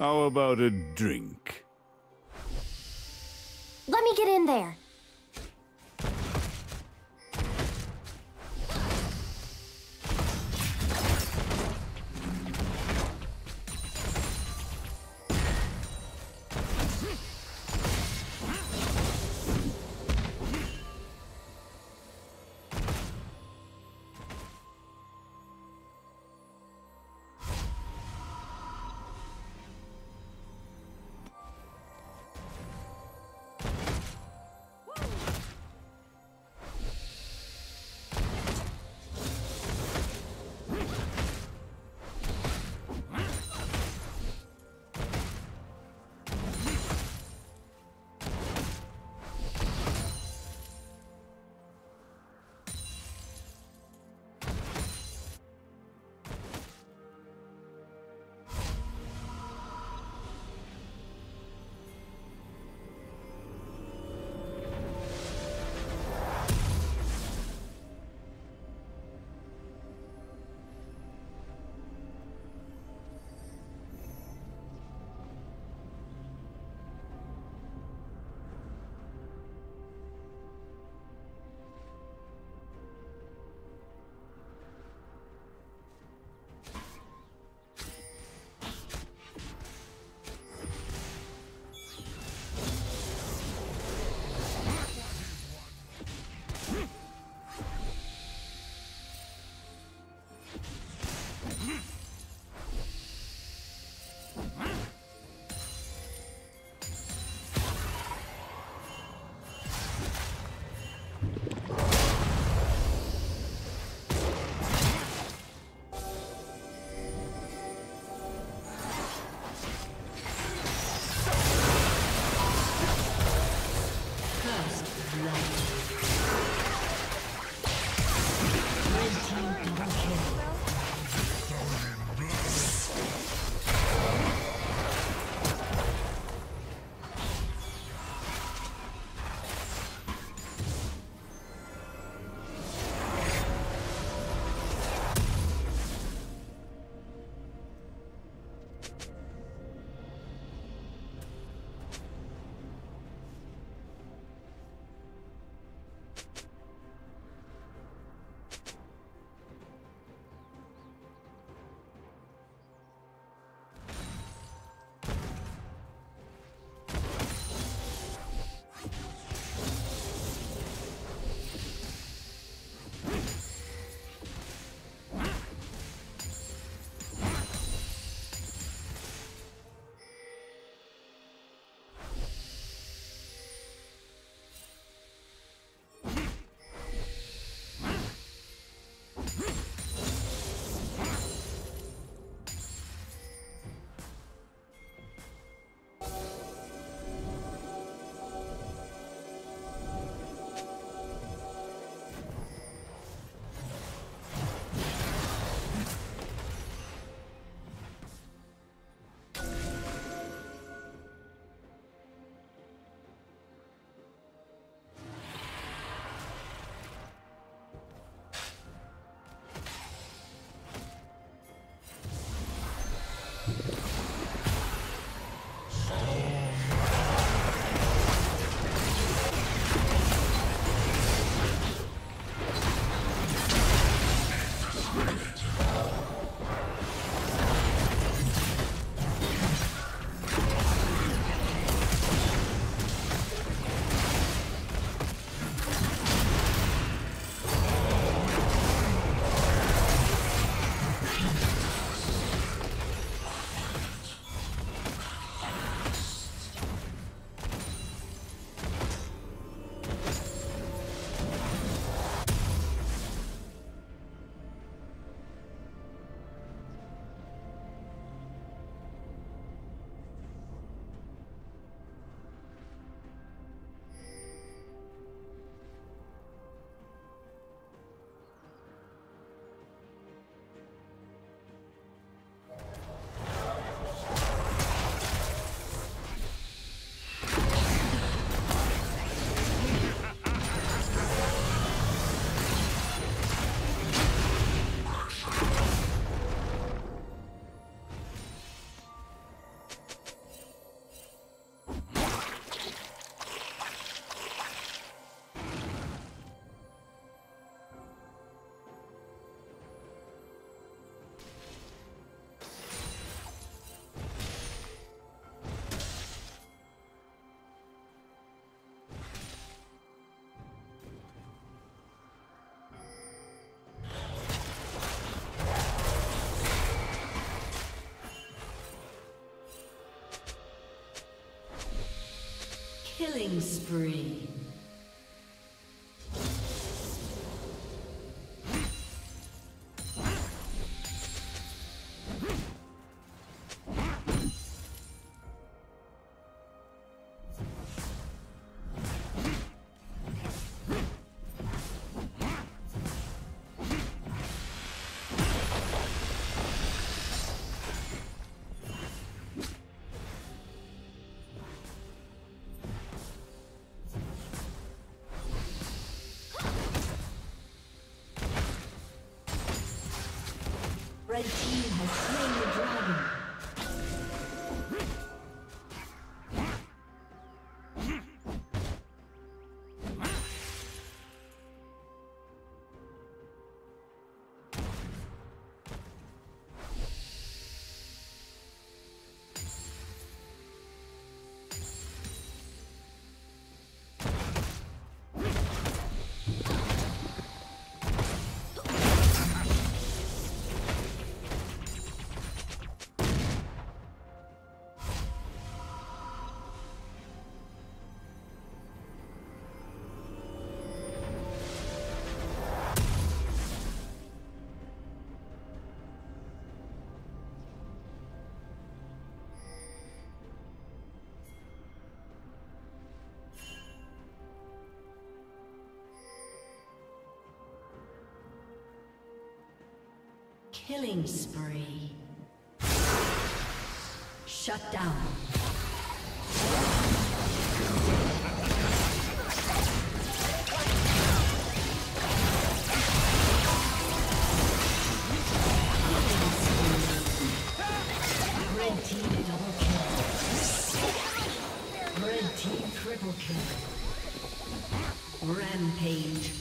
How about a drink? Let me get in there. Killing spree. Killing spree. Shut down. Red team double kill. Red team triple kill. Rampage.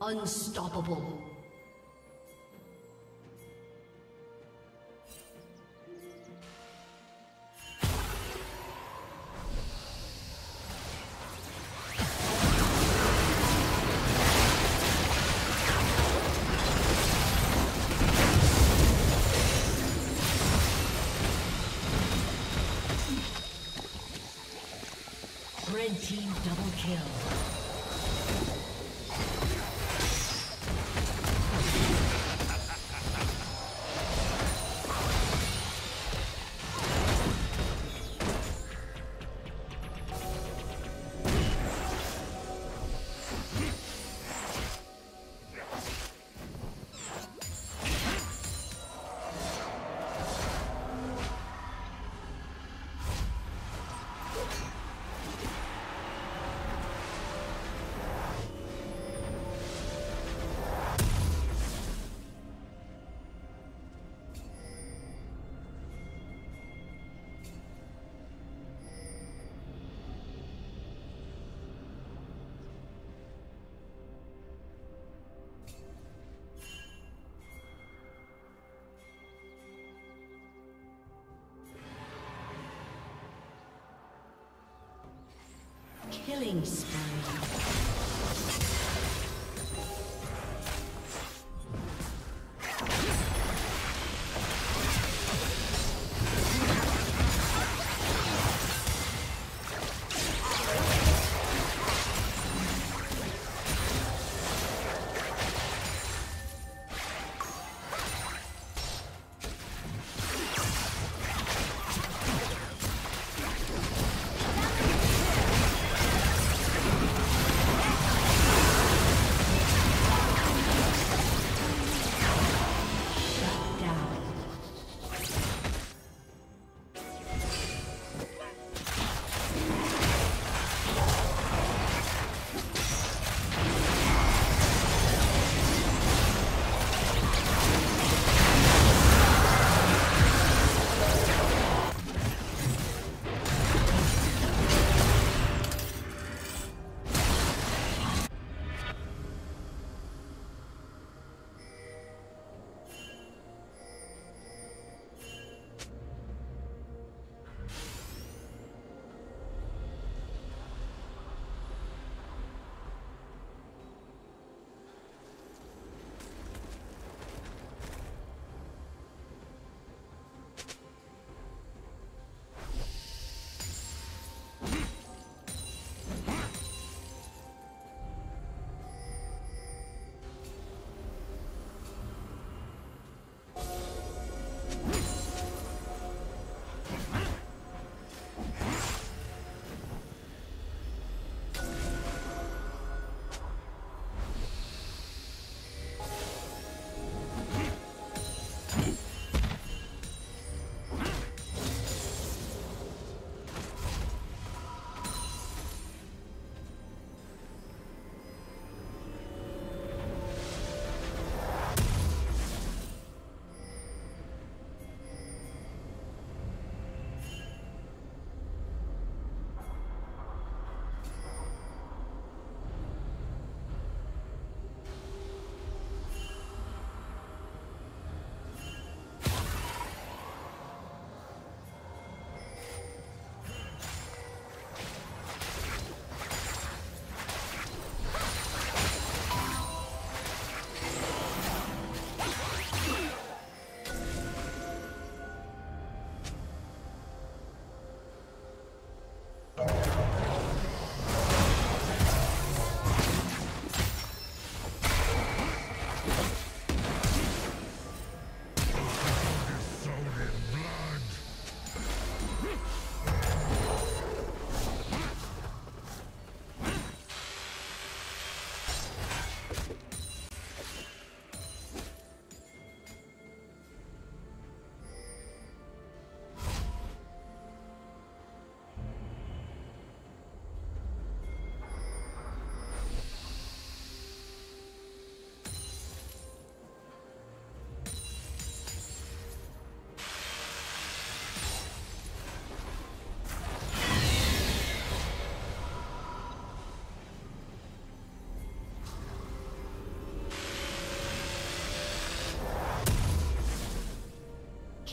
Unstoppable. Killing spree.